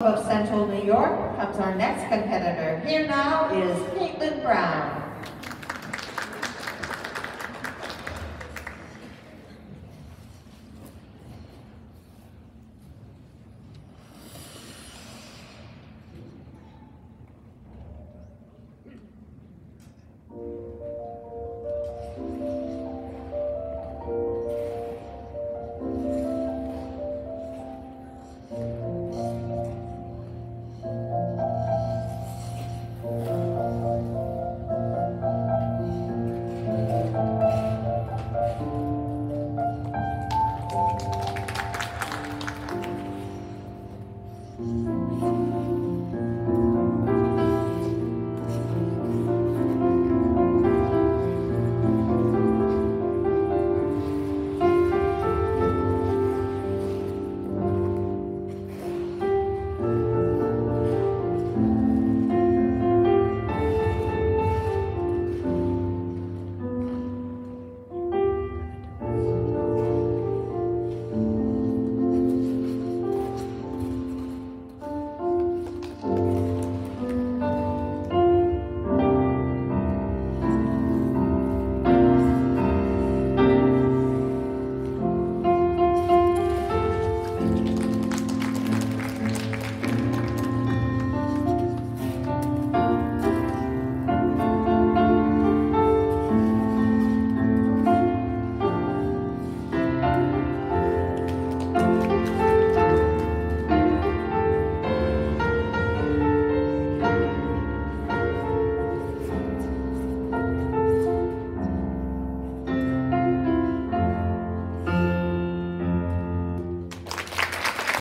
of Central New York comes our next competitor. Here now is Caitlin Brown.